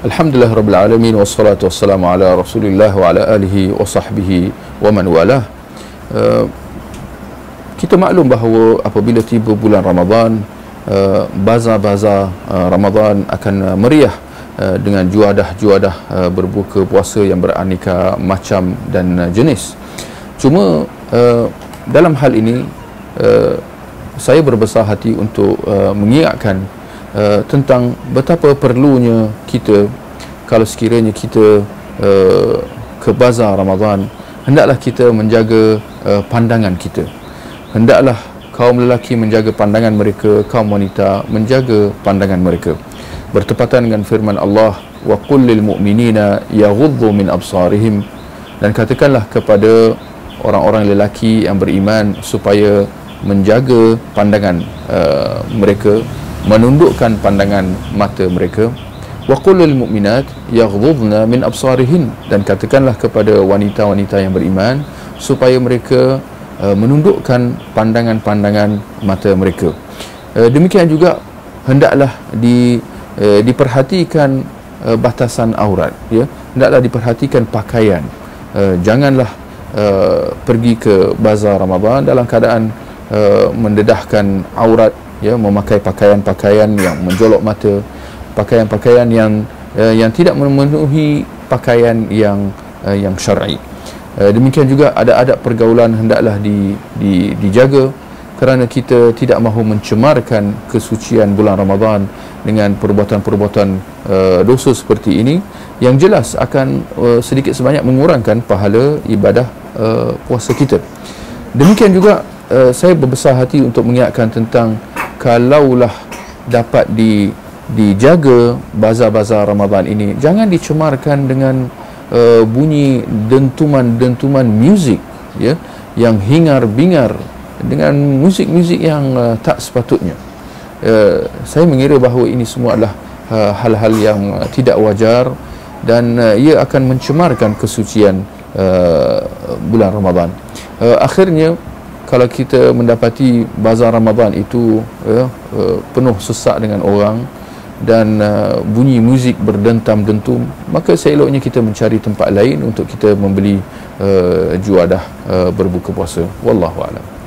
Alhamdulillah Rabbil Alamin Wassalatu wassalamu ala Rasulillah Wa ala alihi wa sahbihi Wa man walah. Uh, Kita maklum bahawa Apabila tiba bulan Ramadan uh, Bazar-bazar uh, Ramadan Akan uh, meriah Dengan juadah-juadah Berbuka puasa yang beraneka Macam dan jenis. Cuma Dalam hal ini Saya berbesar hati untuk Mengingatkan uh, tentang betapa perlunya kita kalau sekiranya kita uh, ke bazar Ramadan hendaklah kita menjaga uh, pandangan kita. Hendaklah kaum lelaki menjaga pandangan mereka kaum wanita menjaga pandangan mereka. Bertepatan dengan firman Allah wa qul lil mu'minina yaghuddu min absarihim. Dan katakanlah kepada orang-orang lelaki yang beriman supaya menjaga pandangan uh, mereka menundukkan pandangan mata mereka. Wa qul lil mu'minat yaghdhudna min absarihin. Dan katakanlah kepada wanita-wanita yang beriman supaya mereka uh, menundukkan pandangan-pandangan mata mereka. Uh, demikian juga hendaklah di uh, diperhatikan uh, batasan aurat ya. Hendaklah diperhatikan pakaian. Uh, janganlah uh, pergi ke bazar Ramadan dalam keadaan uh, mendedahkan aurat ya memakai pakaian-pakaian yang menjolok mata pakaian-pakaian yang uh, yang tidak memenuhi pakaian yang uh, yang syar'i. Uh, demikian juga ada adab pergaulan hendaklah di, di dijaga kerana kita tidak mahu mencemarkan kesucian bulan Ramadan dengan perbuatan-perbuatan uh, dosa seperti ini yang jelas akan uh, sedikit sebanyak mengurangkan pahala ibadah uh, puasa kita. Demikian juga uh, saya berbesar hati untuk mengingatkan tentang kalaulah dapat di dijaga bazar-bazar Ramadan ini jangan dicemarkan dengan uh, bunyi dentuman-dentuman muzik ya yang hingar-bingar dengan muzik-muzik yang uh, tak sepatutnya. Uh, saya mengira bahawa ini semua adalah uh, hal-hal yang uh, tidak wajar dan uh, ia akan mencemarkan kesucian uh, bulan Ramadan. Uh, akhirnya kalau kita mendapati bazar Ramadan itu ya, uh, penuh sesak dengan orang dan uh, bunyi muzik berdentam-dentum maka seeloknya kita mencari tempat lain untuk kita membeli uh, juadah uh, berbuka puasa. Wallahu a'lam